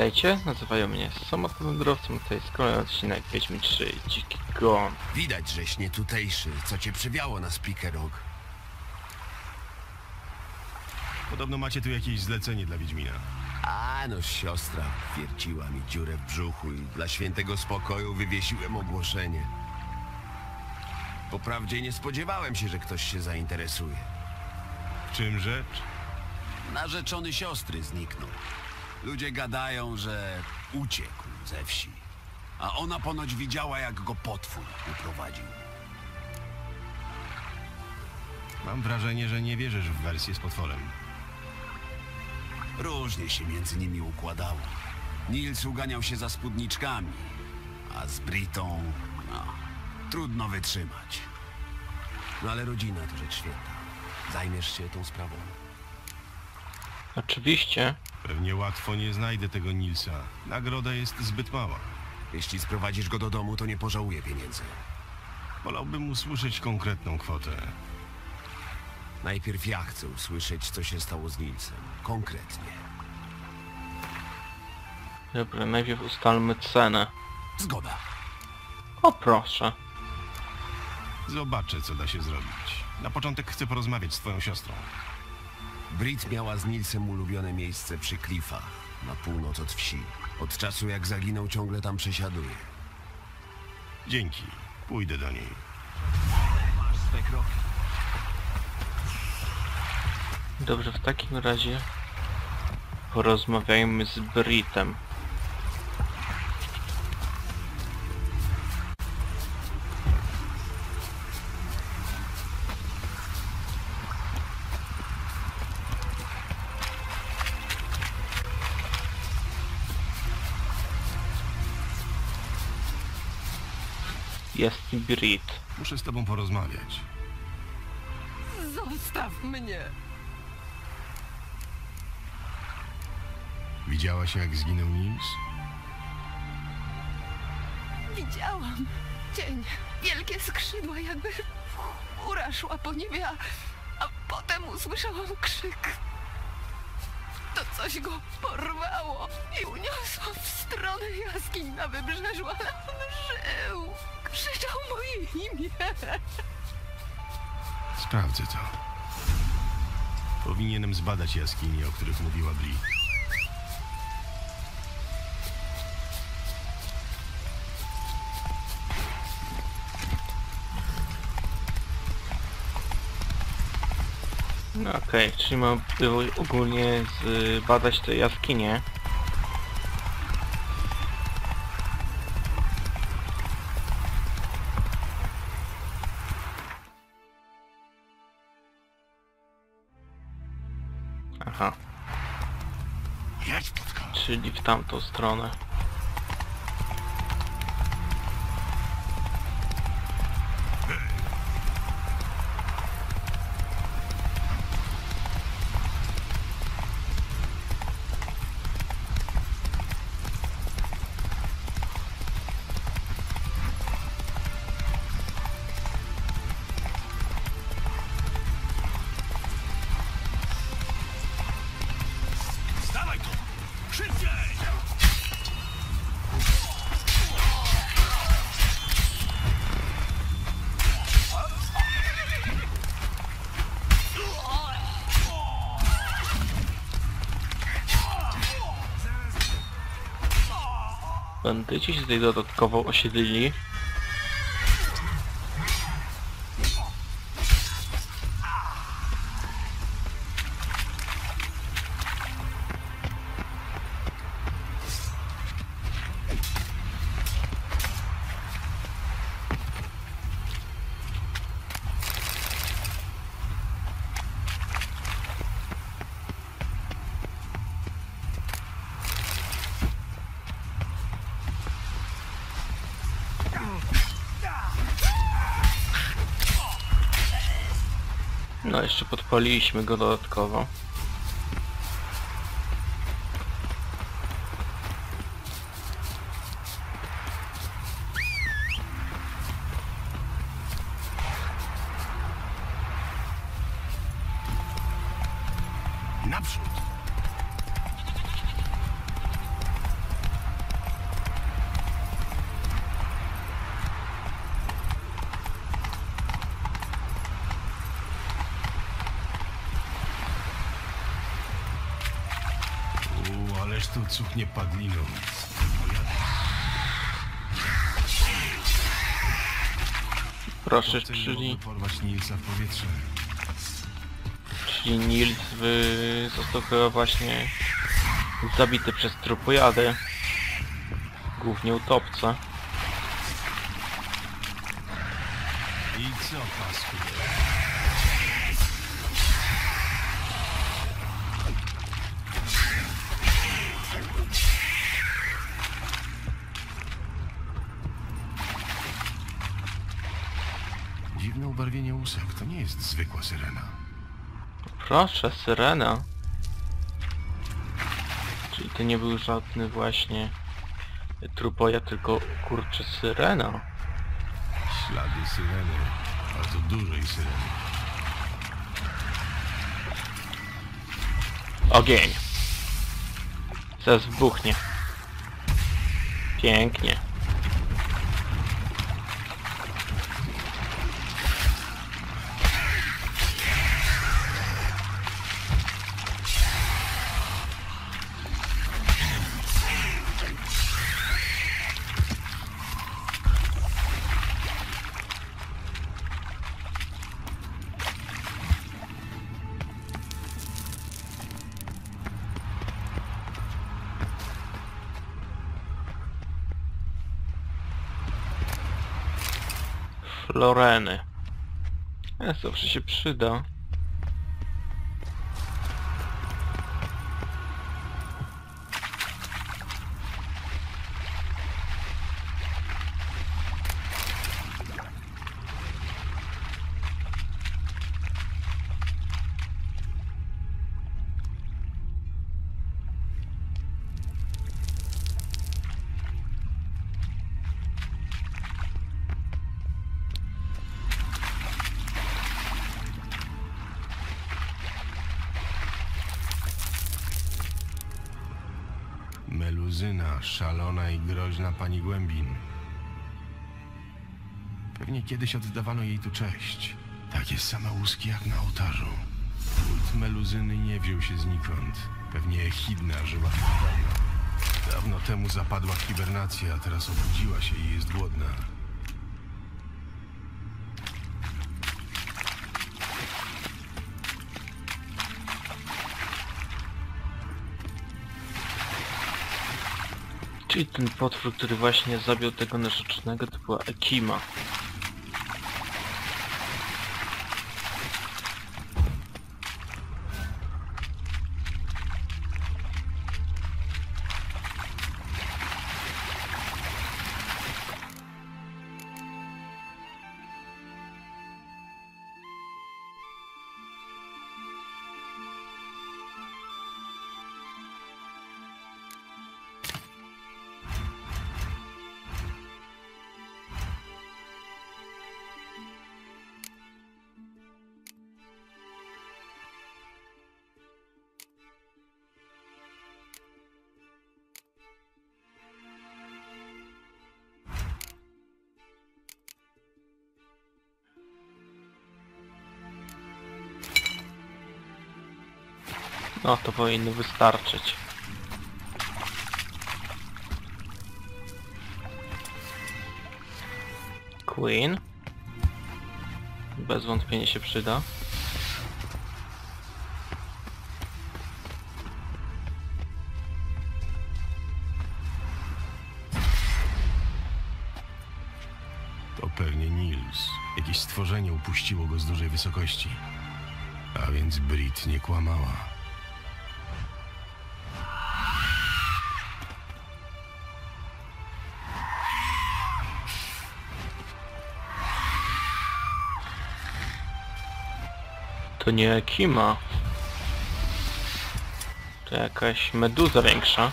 Witajcie, nazywają mnie Samotnym Wędrowcem, to jest kolejny odcinek Wiedźmin 3 Dziki Gon. Widać, żeś nie tutejszy. Co cię przywiało na Spikerog? Podobno macie tu jakieś zlecenie dla Wiedźmina. A no, siostra wierciła mi dziurę w brzuchu i dla świętego spokoju wywiesiłem ogłoszenie. Poprawdzie nie spodziewałem się, że ktoś się zainteresuje. W czym rzecz? Narzeczony siostry zniknął. Ludzie gadają, że uciekł ze wsi. A ona ponoć widziała, jak go potwór uprowadził. Mam wrażenie, że nie wierzysz w wersję z potworem. Różnie się między nimi układało. Nils uganiał się za spódniczkami, a z Britą, no, trudno wytrzymać. No ale rodzina to rzecz święta. Zajmiesz się tą sprawą? Oczywiście, Pewnie łatwo nie znajdę tego Nilsa. Nagroda jest zbyt mała. Jeśli sprowadzisz go do domu, to nie pożałuję pieniędzy. Wolałbym usłyszeć konkretną kwotę. Najpierw ja chcę usłyszeć, co się stało z Nilsem. Konkretnie. dobra, najpierw ustalmy cenę. Zgoda. O proszę. Zobaczę, co da się zrobić. Na początek chcę porozmawiać z twoją siostrą. Brit miała z Nilsem ulubione miejsce przy klifach, na północ od wsi. Od czasu jak zaginął, ciągle tam przesiaduje. Dzięki. Pójdę do niej. Masz swe kroki. Dobrze, w takim razie porozmawiajmy z Britem. Jest Brit. Muszę z tobą porozmawiać. Zostaw mnie! Widziałaś, jak zginął Nils? Widziałam cień, wielkie skrzydła, jakby ura szła po niebie, a, a potem usłyszałam krzyk. To coś go porwało i uniosło w stronę jaskiń na wybrzeżu, ale on żył. Krzyczał moje imię. Sprawdzę to. Powinienem zbadać jaskinie, o których mówiła Bri. No okej, czyli mam było ogólnie zbadać te jaskinie. Aha, czyli w tamtą stronę. Bandyci się tutaj dodatkowo osiedlili. No jeszcze podpaliliśmy go dodatkowo. Tu cuchnie padliną. Proszę, nie czyli, porwać Nilsa w powietrze. czyli Nils wy... został chyba właśnie zabity przez trupojadę. Głównie utopca. I co, pasku? Ubarwienie łusek. To nie jest zwykła syrena. Proszę, syrena. Czyli to nie był żadny właśnie trupoja, tylko kurczę syrena. Ślady syreny. Bardzo dużej syreny. Ogień. Zaraz wybuchnie. Pięknie. Floreny. E, zawsze się przyda. Meluzyna, szalona i groźna pani Głębin. Pewnie kiedyś oddawano jej tu cześć. Takie same łuski jak na ołtarzu. Kult Meluzyny nie wziął się znikąd. Pewnie Echidna żyła tu dawno. Temu zapadła w hibernację, a teraz obudziła się i jest głodna. Czyli ten potwór, który właśnie zabił tego narzeczonego, to była Ekima. No to powinno wystarczyć. Queen. Bez wątpienia się przyda. To pewnie Nils. Jakieś stworzenie upuściło go z dużej wysokości. A więc Brit nie kłamała. To nie Ekima. To jakaś meduza większa.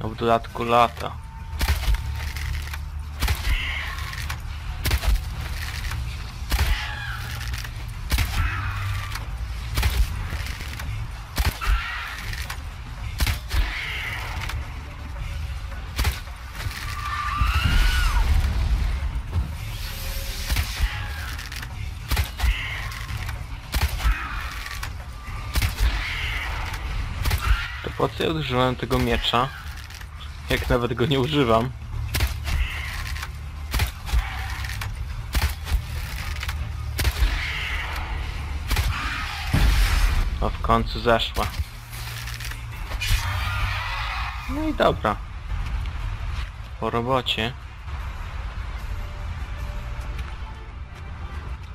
A w dodatku lata. Po co ja używałem tego miecza? Jak nawet go nie używam. O, w końcu zeszła. No i dobra. Po robocie.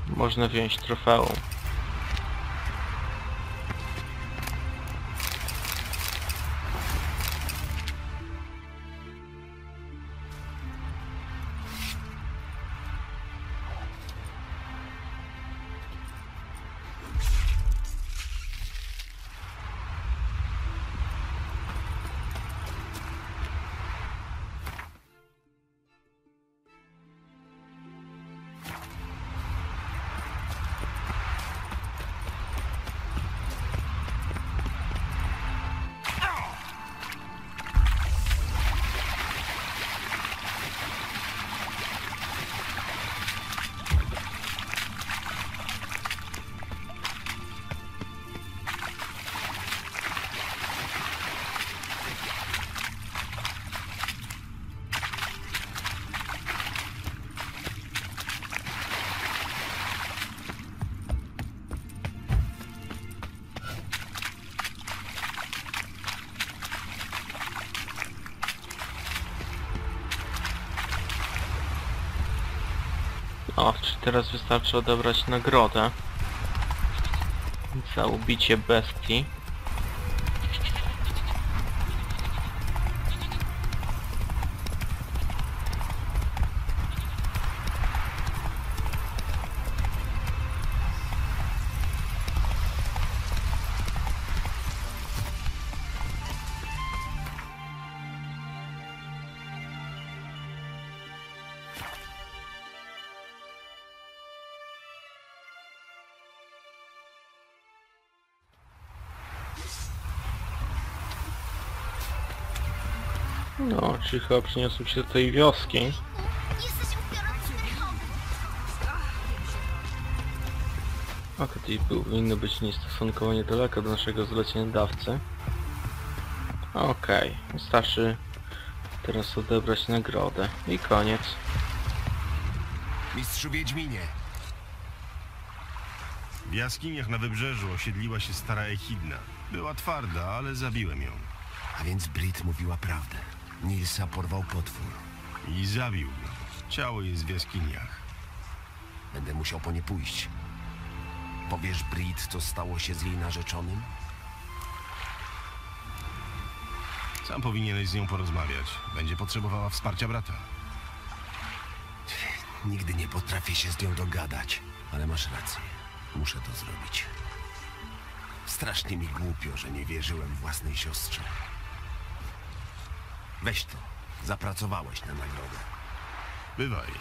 Można wziąć trofeum. O, czy teraz wystarczy odebrać nagrodę za ubicie bestii. No, czyli chyba przyniosł się do tej wioski. A tutaj powinno być niestosunkowo niedaleko do naszego zleceniodawcy. Okej, wystarczy teraz odebrać nagrodę. I koniec. Mistrzu Wiedźminie, W jaskiniach na wybrzeżu osiedliła się stara Echidna. Była twarda, ale zabiłem ją. a więc Brit mówiła prawdę. Nilsa porwał potwór. I zabił go. Ciało jest w jaskiniach. Będę musiał po nie pójść. Powiesz Brit, co stało się z jej narzeczonym? Sam powinieneś z nią porozmawiać. Będzie potrzebowała wsparcia brata. Nigdy nie potrafię się z nią dogadać, ale masz rację. Muszę to zrobić. Strasznie mi głupio, że nie wierzyłem własnej siostrze. Weź to. Zapracowałeś na nagrodę. Bywaj.